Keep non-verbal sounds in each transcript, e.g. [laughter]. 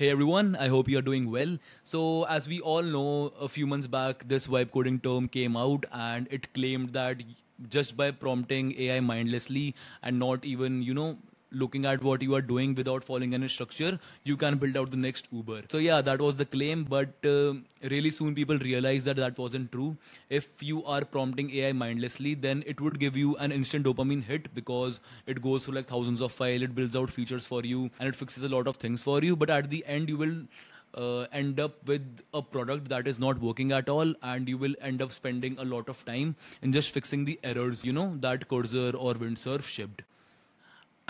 Hey everyone, I hope you are doing well. So, as we all know, a few months back, this vibe coding term came out and it claimed that just by prompting AI mindlessly and not even, you know, looking at what you are doing without following any structure, you can build out the next Uber. So yeah, that was the claim, but uh, really soon people realized that that wasn't true. If you are prompting AI mindlessly, then it would give you an instant dopamine hit because it goes through like thousands of files, it builds out features for you, and it fixes a lot of things for you. But at the end, you will uh, end up with a product that is not working at all and you will end up spending a lot of time in just fixing the errors you know that cursor or windsurf shipped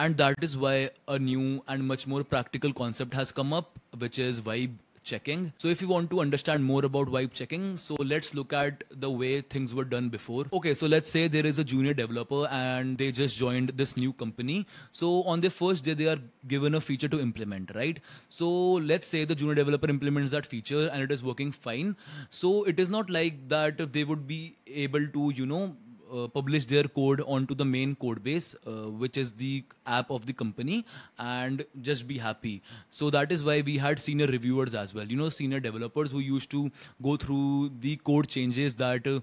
and that is why a new and much more practical concept has come up which is vibe checking. So if you want to understand more about vibe checking so let's look at the way things were done before. Okay so let's say there is a junior developer and they just joined this new company. So on their first day they are given a feature to implement right? So let's say the junior developer implements that feature and it is working fine. So it is not like that they would be able to you know uh, publish their code onto the main code base, uh, which is the app of the company, and just be happy. So that is why we had senior reviewers as well. You know, senior developers who used to go through the code changes that. Uh,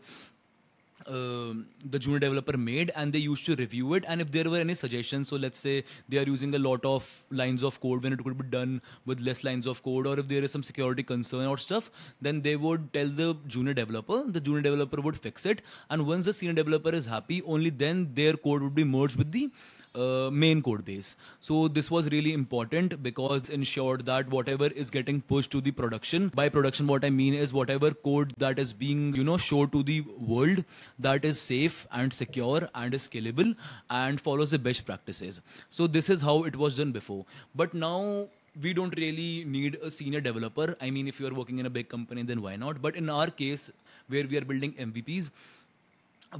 uh, the junior developer made and they used to review it. And if there were any suggestions so let's say they are using a lot of lines of code when it could be done with less lines of code or if there is some security concern or stuff then they would tell the junior developer the junior developer would fix it. And once the senior developer is happy only then their code would be merged with the uh, main code base. So this was really important because ensured that whatever is getting pushed to the production, by production what I mean is whatever code that is being you know showed to the world that is safe and secure and is scalable and follows the best practices. So this is how it was done before. But now we don't really need a senior developer. I mean, if you are working in a big company, then why not? But in our case, where we are building MVPs,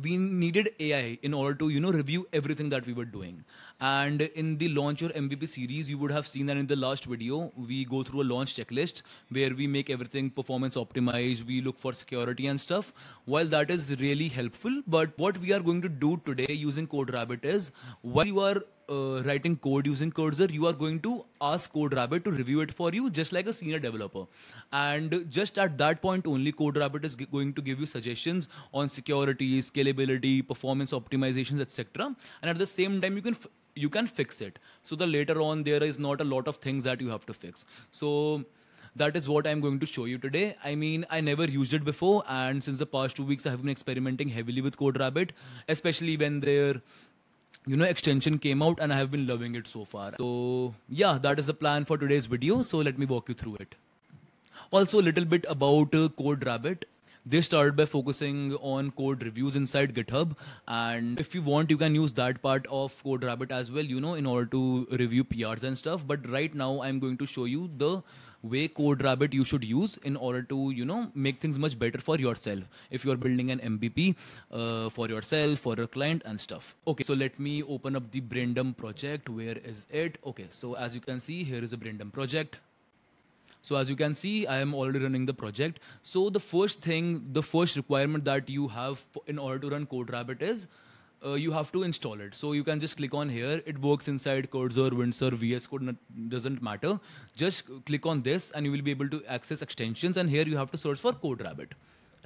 we needed AI in order to you know review everything that we were doing. And in the launch your MVP series, you would have seen that in the last video, we go through a launch checklist where we make everything performance optimized. We look for security and stuff. While that is really helpful, but what we are going to do today using CodeRabbit is while you are uh, writing code using Cursor, you are going to ask CodeRabbit to review it for you, just like a senior developer. And just at that point only, CodeRabbit is going to give you suggestions on security, scalability, performance optimizations, etc. And at the same time, you can you can fix it. So the later on, there is not a lot of things that you have to fix. So that is what I'm going to show you today. I mean, I never used it before, and since the past two weeks, I have been experimenting heavily with CodeRabbit, especially when there you know extension came out and i have been loving it so far. So yeah that is the plan for today's video. So let me walk you through it. Also a little bit about uh, code rabbit they started by focusing on code reviews inside github and if you want you can use that part of code rabbit as well you know in order to review prs and stuff. But right now i'm going to show you the way code rabbit you should use in order to you know make things much better for yourself. If you are building an mvp uh, for yourself for a client and stuff. Okay so let me open up the braindump project. Where is it? Okay so as you can see here is a braindump project so as you can see i am already running the project so the first thing the first requirement that you have in order to run code rabbit is uh, you have to install it. So you can just click on here. It works inside Cursor, Windsurf, VS Code, doesn't matter. Just click on this and you will be able to access extensions. And here you have to search for CodeRabbit,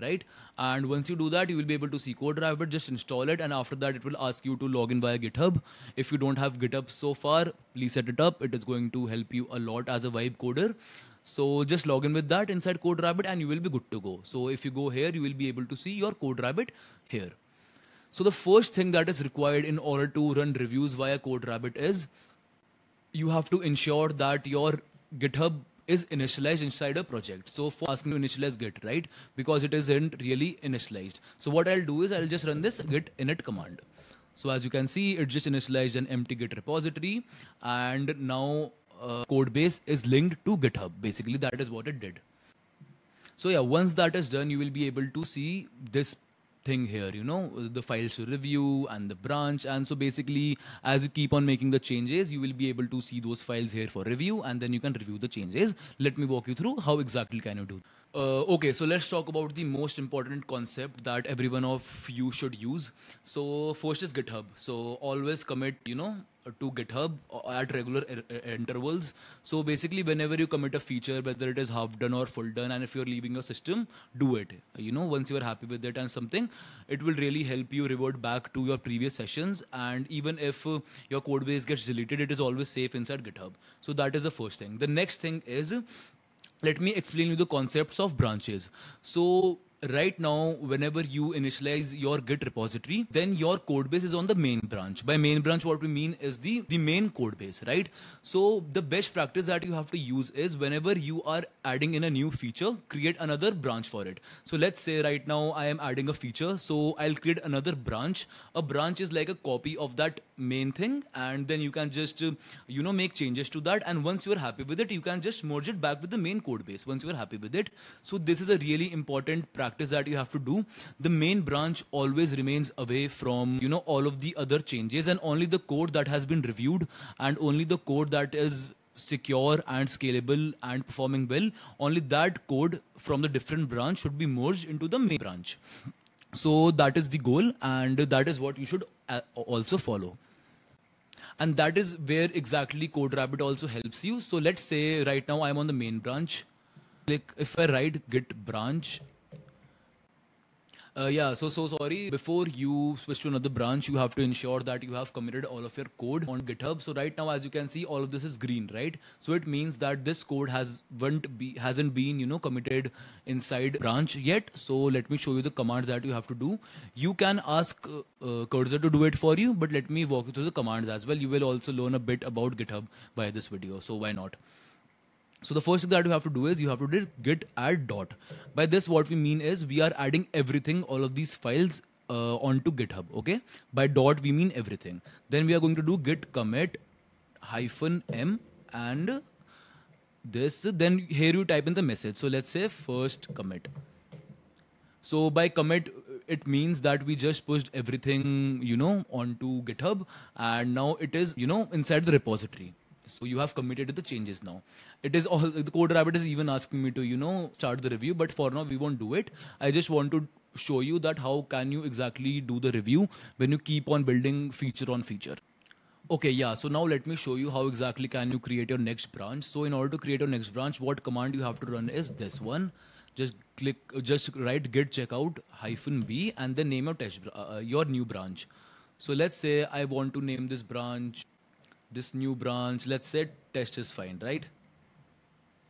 right? And once you do that, you will be able to see CodeRabbit. Just install it, and after that, it will ask you to log in via GitHub. If you don't have GitHub so far, please set it up. It is going to help you a lot as a Vibe coder. So just log in with that inside CodeRabbit, and you will be good to go. So if you go here, you will be able to see your CodeRabbit here. So the first thing that is required in order to run reviews via CodeRabbit is you have to ensure that your GitHub is initialized inside a project. So for asking to initialize Git, right? Because it isn't really initialized. So what I'll do is I'll just run this git init command. So as you can see, it just initialized an empty Git repository and now uh, code base is linked to GitHub. Basically, that is what it did. So yeah, once that is done, you will be able to see this thing here you know the files to review and the branch and so basically as you keep on making the changes you will be able to see those files here for review and then you can review the changes let me walk you through how exactly can you do Uh, okay, so let's talk about the most important concept that every one of you should use. So first is GitHub. So always commit, you know, to GitHub at regular intervals. So basically, whenever you commit a feature, whether it is half done or full done, and if you're leaving your system, do it. You know, once you are happy with it and something, it will really help you revert back to your previous sessions. And even if uh, your code base gets deleted, it is always safe inside GitHub. So that is the first thing. The next thing is let me explain you the concepts of branches. So right now whenever you initialize your git repository then your code base is on the main branch. By main branch what we mean is the the main code base right? So the best practice that you have to use is whenever you are adding in a new feature create another branch for it. So let's say right now i am adding a feature so i'll create another branch. A branch is like a copy of that main thing and then you can just you know make changes to that and once you are happy with it you can just merge it back with the main code base once you are happy with it. So this is a really important practice practice that you have to do the main branch always remains away from you know all of the other changes and only the code that has been reviewed and only the code that is secure and scalable and performing well. Only that code from the different branch should be merged into the main branch. So that is the goal and that is what you should uh, also follow. And that is where exactly CodeRabbit also helps you. So let's say right now i'm on the main branch. Like if i write git branch uh, yeah, so so sorry. Before you switch to another branch, you have to ensure that you have committed all of your code on GitHub. So right now, as you can see, all of this is green, right? So it means that this code has not be hasn't been you know committed inside branch yet. So let me show you the commands that you have to do. You can ask uh, uh, Cursor to do it for you, but let me walk you through the commands as well. You will also learn a bit about GitHub by this video. So why not? So the first thing that you have to do is you have to do git add dot. By this, what we mean is we are adding everything, all of these files uh, onto GitHub. Okay. By dot we mean everything. Then we are going to do git commit hyphen m and this. Then here you type in the message. So let's say first commit. So by commit, it means that we just pushed everything, you know, onto GitHub, and now it is, you know, inside the repository. So you have committed to the changes now. It is all the code rabbit is even asking me to, you know, start the review, but for now we won't do it. I just want to show you that how can you exactly do the review when you keep on building feature on feature. Okay, yeah. So now let me show you how exactly can you create your next branch. So in order to create your next branch, what command you have to run is this one. Just click, just write git checkout hyphen b and then name your test, uh, your new branch. So let's say I want to name this branch this new branch, let's say test is fine, right?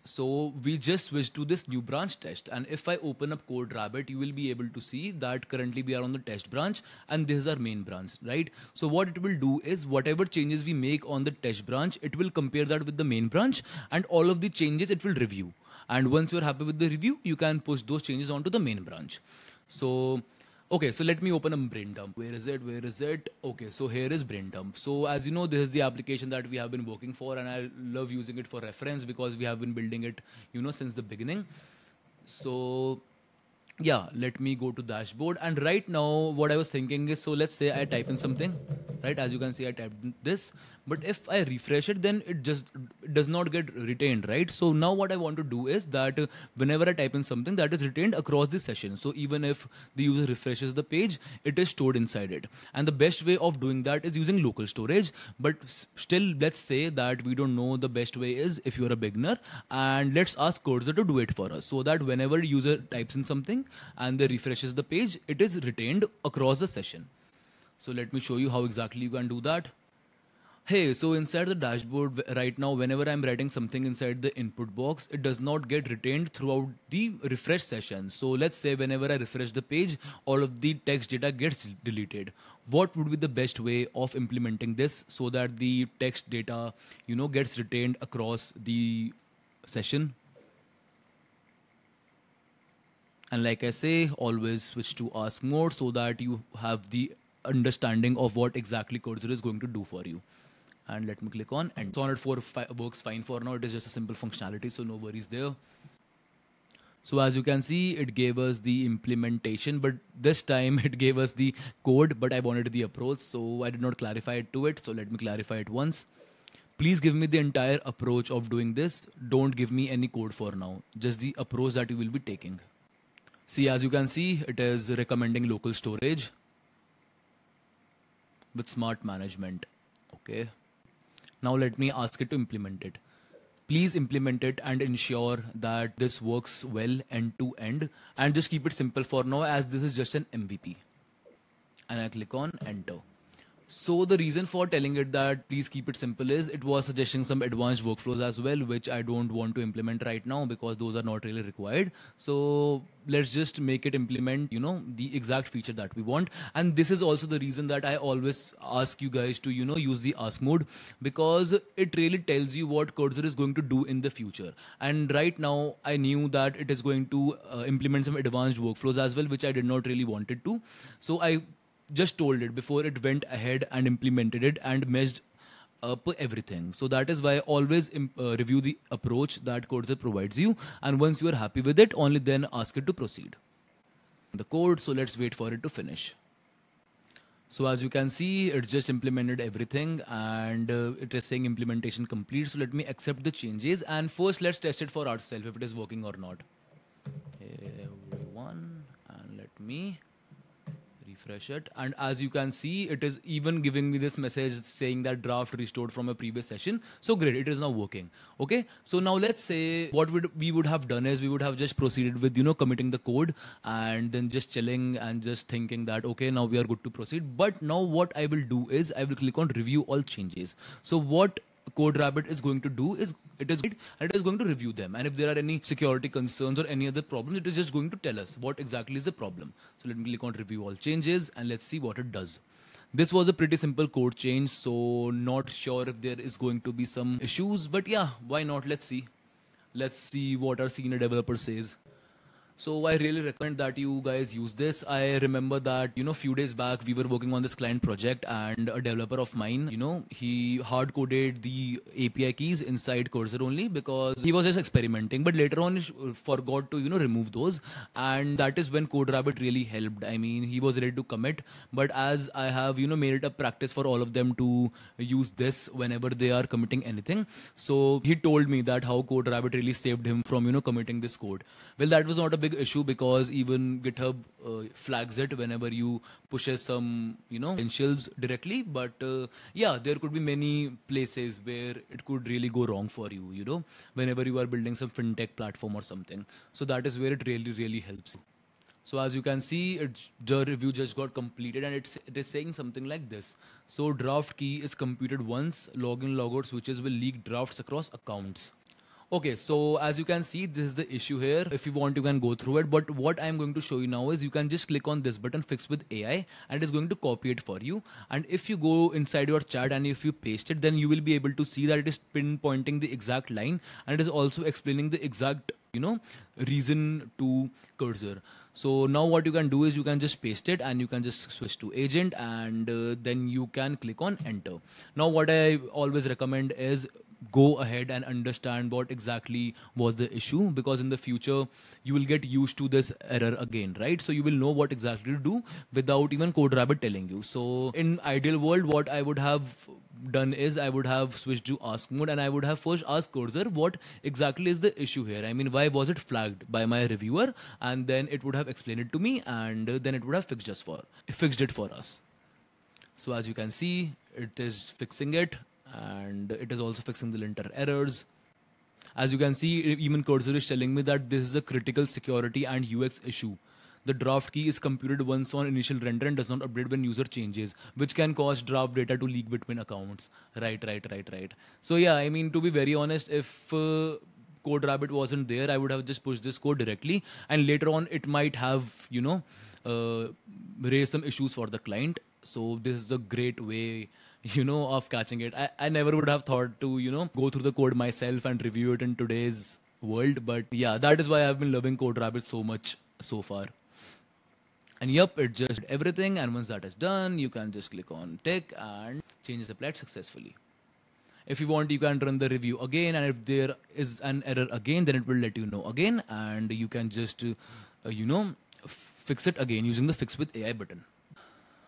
So we just switch to this new branch test. And if I open up code rabbit you will be able to see that currently we are on the test branch and this is our main branch, right? So what it will do is whatever changes we make on the test branch, it will compare that with the main branch and all of the changes it will review. And once you're happy with the review, you can push those changes onto the main branch. So Okay, so let me open a Braindump. Where is it? Where is it? Okay, so here is Braindump. So as you know, this is the application that we have been working for, and I love using it for reference because we have been building it, you know, since the beginning. So yeah, let me go to dashboard. And right now, what I was thinking is, so let's say I type in something, right? As you can see, I typed this but if I refresh it, then it just does not get retained, right? So now what I want to do is that uh, whenever I type in something that is retained across the session. So even if the user refreshes the page, it is stored inside it. And the best way of doing that is using local storage. But still, let's say that we don't know the best way is if you're a beginner and let's ask Cursor to do it for us so that whenever user types in something and they refreshes the page, it is retained across the session. So let me show you how exactly you can do that. Hey, so inside the dashboard right now, whenever I'm writing something inside the input box, it does not get retained throughout the refresh session. So let's say whenever I refresh the page, all of the text data gets deleted. What would be the best way of implementing this so that the text data, you know, gets retained across the session? And like I say, always switch to ask mode so that you have the understanding of what exactly Cursor is going to do for you and let me click on and Sonnet 4 fi works fine for now. It is just a simple functionality, so no worries there. So as you can see, it gave us the implementation, but this time [laughs] it gave us the code, but I wanted the approach, so I did not clarify it to it. So let me clarify it once. please give me the entire approach of doing this. Don't give me any code for now, just the approach that you will be taking. See, as you can see, it is recommending local storage with smart management. Okay. Now let me ask it to implement it. Please implement it and ensure that this works well end to end and just keep it simple for now as this is just an MVP. And I click on enter. So the reason for telling it that please keep it simple is it was suggesting some advanced workflows as well, which I don't want to implement right now because those are not really required. So let's just make it implement, you know, the exact feature that we want. And this is also the reason that I always ask you guys to, you know, use the ask mode because it really tells you what Cursor is going to do in the future. And right now I knew that it is going to uh, implement some advanced workflows as well, which I did not really wanted to. So I just told it before it went ahead and implemented it and messed up everything. So that is why always uh, review the approach that Cursor provides you. And once you are happy with it, only then ask it to proceed. The code, so let's wait for it to finish. So as you can see, it just implemented everything and uh, it is saying implementation complete. So let me accept the changes and first let's test it for ourselves if it is working or not. Everyone and let me refresh it. And as you can see it is even giving me this message saying that draft restored from a previous session. So great it is now working. Okay? So now let's say what would we would have done is we would have just proceeded with you know committing the code and then just chilling and just thinking that okay now we are good to proceed. But now what i will do is i will click on review all changes. So what Code Rabbit is going to do is it is and it is going to review them. And if there are any security concerns or any other problems, it is just going to tell us what exactly is the problem. So let me click on review all changes and let's see what it does. This was a pretty simple code change, so not sure if there is going to be some issues, but yeah, why not? Let's see. Let's see what our senior developer says. So I really recommend that you guys use this. I remember that, you know, few days back we were working on this client project and a developer of mine, you know, he hard coded the API keys inside Cursor only because he was just experimenting. But later on, forgot to, you know, remove those. And that is when CodeRabbit really helped. I mean, he was ready to commit. But as I have, you know, made it a practice for all of them to use this whenever they are committing anything. So he told me that how CodeRabbit really saved him from, you know, committing this code. Well, that was not a big big issue because even GitHub uh, flags it whenever you pushes some, you know, credentials directly. But uh, yeah, there could be many places where it could really go wrong for you, you know, whenever you are building some fintech platform or something. So that is where it really, really helps. So as you can see, it, the review just got completed and it's, it is saying something like this. So draft key is computed once, login logout switches will leak drafts across accounts. Okay, so as you can see, this is the issue here. If you want, you can go through it. But what I'm going to show you now is you can just click on this button, fix with AI, and it's going to copy it for you. And if you go inside your chat and if you paste it, then you will be able to see that it is pinpointing the exact line and it is also explaining the exact, you know, reason to cursor. So now what you can do is you can just paste it and you can just switch to agent and uh, then you can click on enter. Now what I always recommend is go ahead and understand what exactly was the issue because in the future you will get used to this error again right so you will know what exactly to do without even code rabbit telling you so in ideal world what i would have done is I would have switched to ask mode and I would have first asked Cursor what exactly is the issue here. I mean, why was it flagged by my reviewer? And then it would have explained it to me and then it would have fixed just for fixed it for us. So as you can see, it is fixing it and it is also fixing the linter errors. As you can see, even Cursor is telling me that this is a critical security and UX issue. The draft key is computed once on initial render and does not update when user changes, which can cause draft data to leak between accounts. Right, right, right, right. So yeah, I mean, to be very honest, if uh, Code Rabbit wasn't there, I would have just pushed this code directly, and later on it might have, you know, uh, raised some issues for the client. So this is a great way you know, of catching it. I, I never would have thought to, you know, go through the code myself and review it in today's world. But yeah, that is why I've been loving Code Rabbit so much so far. And yep, it just everything. And once that is done, you can just click on tick and change the plat successfully. If you want, you can run the review again. And if there is an error again, then it will let you know again. And you can just, uh, you know, fix it again using the fix with AI button.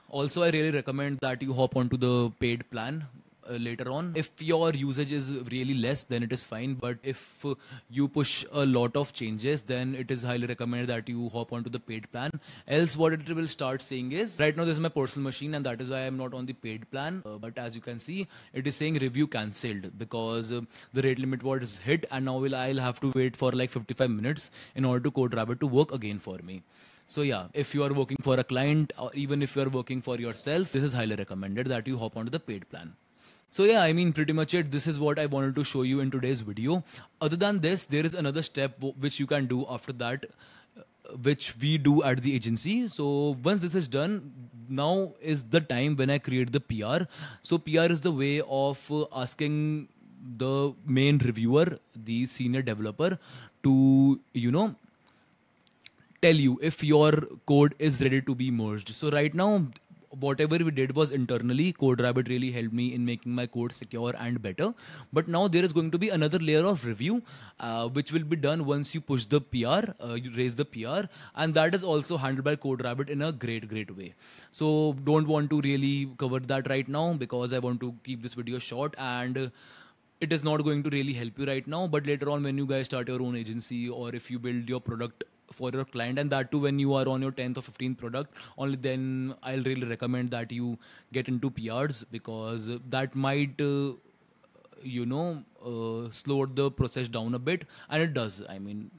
Also, I really recommend that you hop onto the paid plan uh, later on. If your usage is really less, then it is fine. But if uh, you push a lot of changes, then it is highly recommended that you hop onto the paid plan. Else, what it will start saying is right now this is my personal machine, and that is why I'm not on the paid plan. Uh, but as you can see, it is saying review cancelled because uh, the rate limit was hit, and now will I'll have to wait for like 55 minutes in order to CodeRabbit to work again for me. So yeah, if you are working for a client or even if you are working for yourself, this is highly recommended that you hop onto the paid plan. So yeah, I mean pretty much it. This is what I wanted to show you in today's video. Other than this, there is another step which you can do after that uh, which we do at the agency. So once this is done, now is the time when I create the PR. So PR is the way of uh, asking the main reviewer, the senior developer, to you know tell you if your code is ready to be merged. So right now, whatever we did was internally CodeRabbit really helped me in making my code secure and better. But now there is going to be another layer of review uh, which will be done once you push the pr uh, you raise the pr and that is also handled by CodeRabbit in a great great way. So don't want to really cover that right now because i want to keep this video short and uh, it is not going to really help you right now. But later on when you guys start your own agency or if you build your product for your client and that too when you are on your 10th or 15th product only then i'll really recommend that you get into prs because that might uh, you know uh, slow the process down a bit and it does. I mean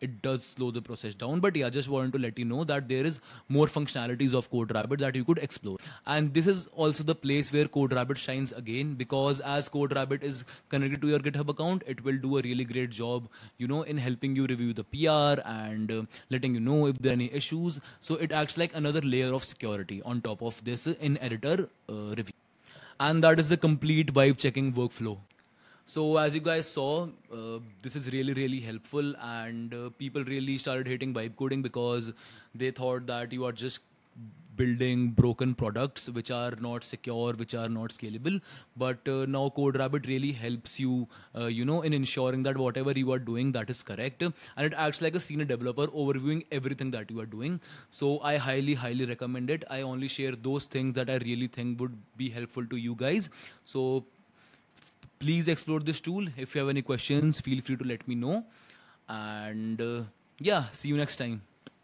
it does slow the process down. But yeah, just wanted to let you know that there is more functionalities of Code Rabbit that you could explore. And this is also the place where Code Rabbit shines again because as Code Rabbit is connected to your GitHub account, it will do a really great job, you know, in helping you review the PR and uh, letting you know if there are any issues. So it acts like another layer of security on top of this in editor uh, review. And that is the complete vibe checking workflow. So as you guys saw, uh, this is really really helpful, and uh, people really started hating vibe coding because they thought that you are just building broken products which are not secure, which are not scalable. But uh, now CodeRabbit really helps you, uh, you know, in ensuring that whatever you are doing that is correct, and it acts like a senior developer overviewing everything that you are doing. So I highly, highly recommend it. I only share those things that I really think would be helpful to you guys. So please explore this tool. If you have any questions, feel free to let me know. And uh, yeah, see you next time.